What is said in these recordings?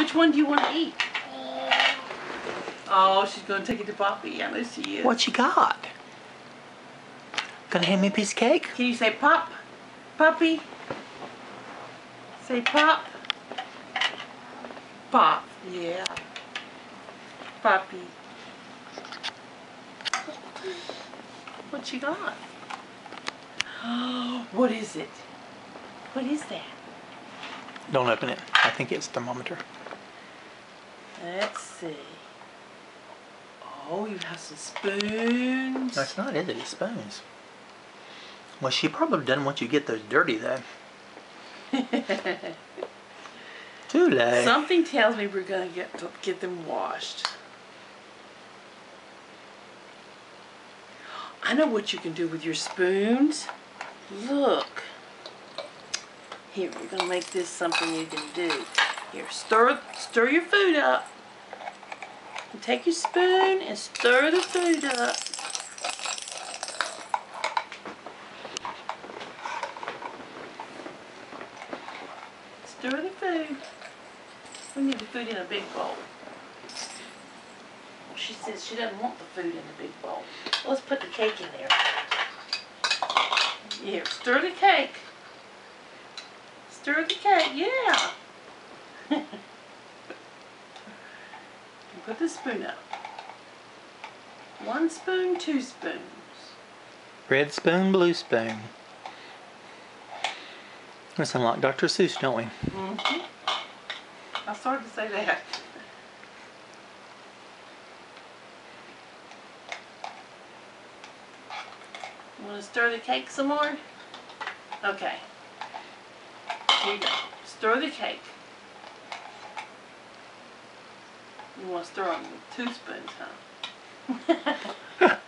Which one do you want to eat? Oh, she's going to take it to Poppy. I know she is. What you got? Gonna hand me a piece of cake? Can you say pop? Puppy? Say pop? Pop. Yeah. Puppy. What you got? what is it? What is that? Don't open it. I think it's thermometer. Let's see. Oh, you have some spoons. That's not it. It's spoons. Well, she probably doesn't want you to get those dirty, though. Too late. Something tells me we're gonna get to get them washed. I know what you can do with your spoons. Look. Here, we're gonna make this something you can do. Here, stir stir your food up. And take your spoon and stir the food up. Stir the food. We need the food in a big bowl. She says she doesn't want the food in the big bowl. Let's put the cake in there. Here, stir the cake. Stir the cake, yeah. put the spoon up. One spoon, two spoons. Red spoon, blue spoon. We sound like Dr. Seuss, don't we? Mm-hmm. I started to say that. Want to stir the cake some more? Okay. Here you go. Stir the cake. You want to stir them with two spoons, huh?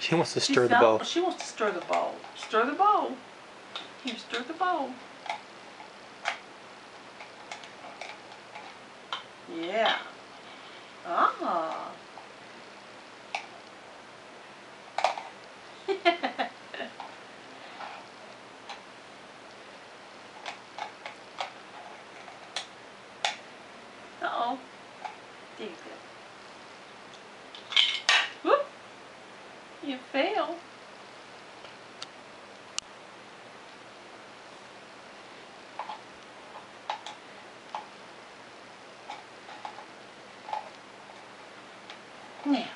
She wants to stir the felt- bowl. She wants to stir the bowl. Stir the bowl. Here, stir the bowl. Yeah. Ah. There you go. Whoop. You fail. Now,